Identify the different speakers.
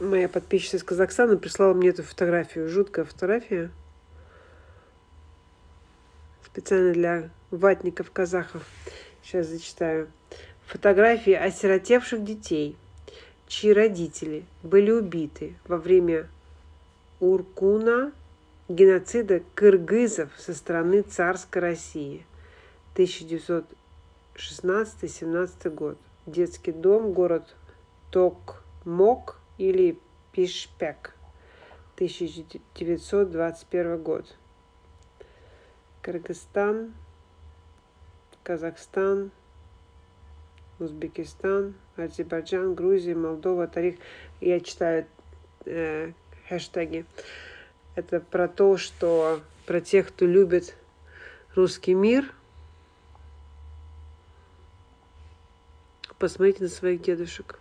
Speaker 1: моя подписчица из Казахстана прислала мне эту фотографию. Жуткая фотография. Специально для ватников казахов. Сейчас зачитаю. Фотографии осиротевших детей, чьи родители были убиты во время Уркуна геноцида кыргызов со стороны царской России 1916-17 год. Детский дом, город Токмок или Пишпек 1921 год. Кыргызстан, Казахстан, Узбекистан, Азербайджан, Грузия, Молдова, Тарих. Я читаю э, хэштеги. Это про то, что про тех, кто любит русский мир. Посмотрите на своих дедушек.